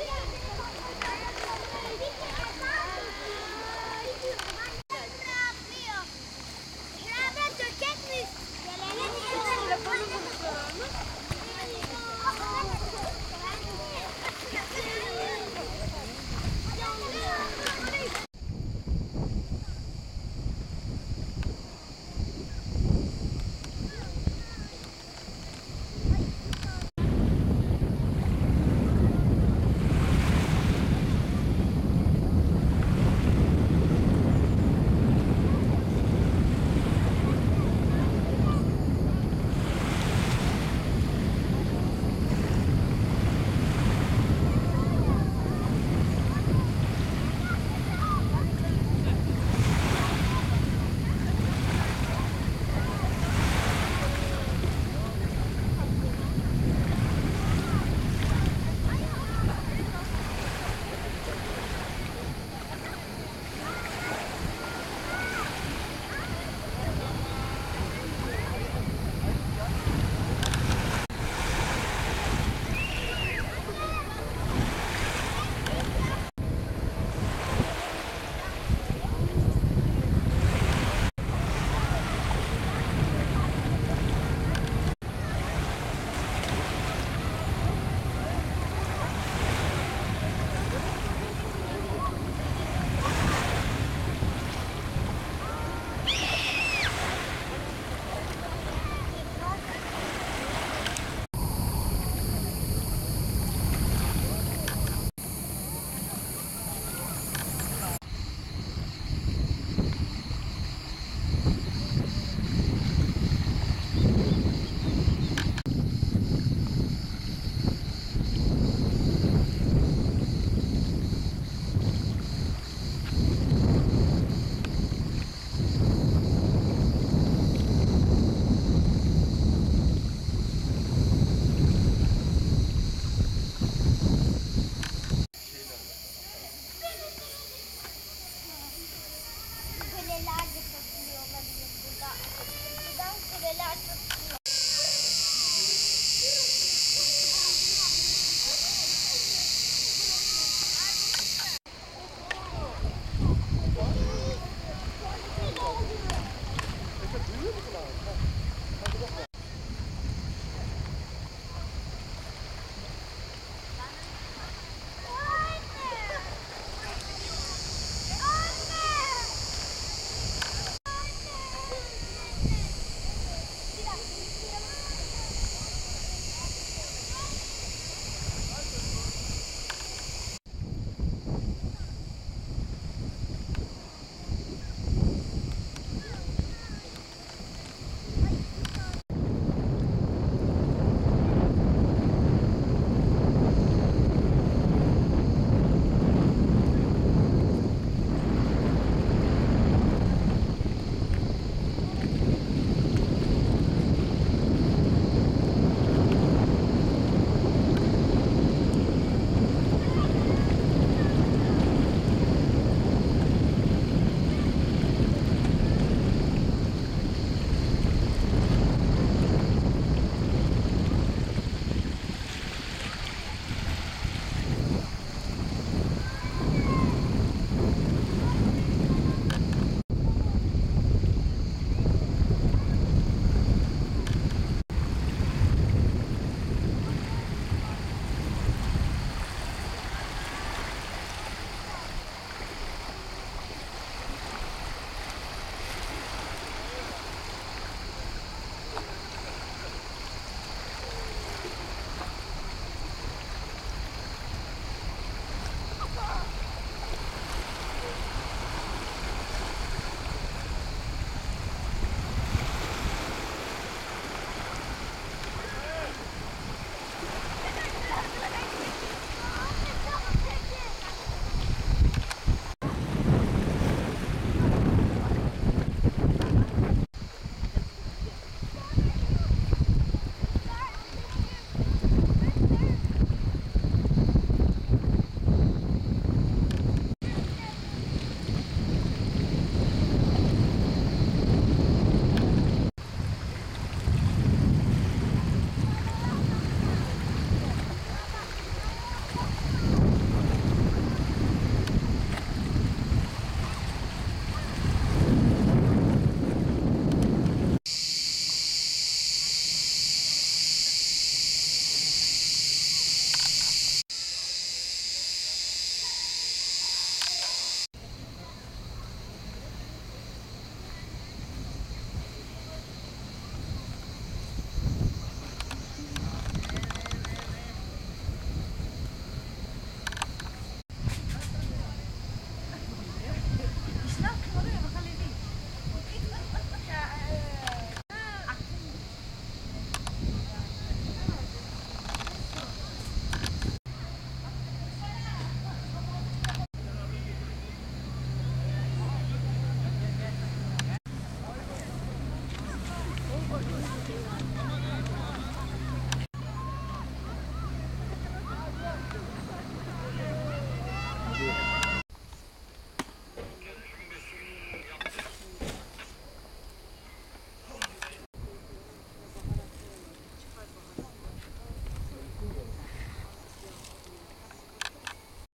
Yeah. やってください。